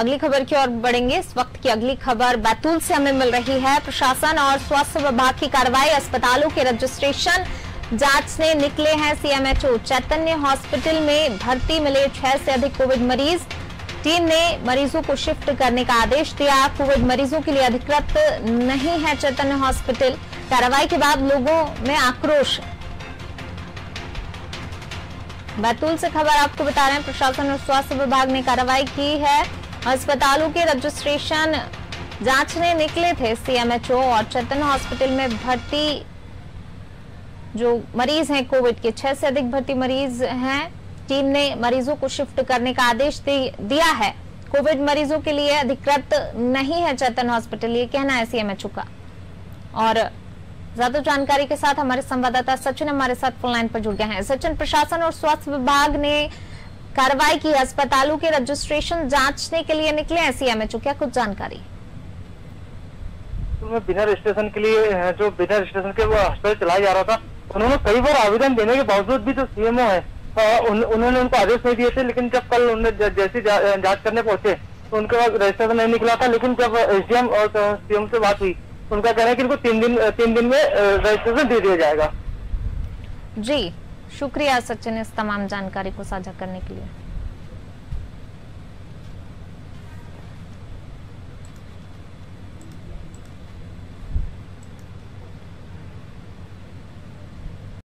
अगली खबर की ओर बढ़ेंगे। इस वक्त की अगली खबर बैतूल से हमें मिल रही है। प्रशासन और स्वास्थ्य विभाग की कार्रवाई, अस्पतालों के रजिस्ट्रेशन जांचने निकले हैं सीएमएचओ चैतन्य हॉस्पिटल में भर्ती मिले छह से अधिक कोविड मरीज़। टीम ने मरीजों को शिफ्ट करने का आदेश दिया। कोविड मरीजों के लिए अधिकृत नहीं है चैतन्य हॉस्पिटल। कार्रवाई के बाद लोगों में आक्रोश। बैतूल से खबर आपको बता रहे हैं, प्रशासन और स्वास्थ्य विभाग ने कार्रवाई की है। अस्पतालों के रजिस्ट्रेशन जांचने निकले थे सीएमएचओ और चैतन्य हॉस्पिटल में भर्ती जो मरीज़ हैं कोविड के, छह से अधिक भर्ती मरीज़ हैं। टीम ने मरीजों को शिफ्ट करने का आदेश दिया है। कोविड मरीजों के लिए अधिकृत नहीं है चेतन हॉस्पिटल, ये कहना है सीएमएचओ का। और ज़्यादा जानकारी के साथ हमारे संवाददाता सचिन हमारे साथ फ़ोन लाइन पर जुड़ गए हैं। सचिन, प्रशासन और स्वास्थ्य विभाग ने कार्रवाई की। अस्पतालों के रजिस्ट्रेशन जांचने के लिए निकले हैं सीएमएचओ क्या कुछ जानकारी? बिना रजिस्ट्रेशन के लिए जो बिना रजिस्ट्रेशन के वो हॉस्पिटल चलाया जा रहा था उन्होंने कई बार आवेदन देने के बावजूद भी जो सीएमओ है उन, उन्होंने उनको आदेश नहीं दिए थे लेकिन जब कल उन्होंने जैसे जाँच करने पहुँचे तो उनके बाद रजिस्ट्रेशन नहीं निकला था लेकिन जब एसडीएम और सीएम से बात हुई उनका कहना है कि इनको तीन दिन तीन दिन में रजिस्ट्रेशन दे दिया जाएगा। जी। शुक्रिया सचिन इस तमाम जानकारी को साझा करने के लिए।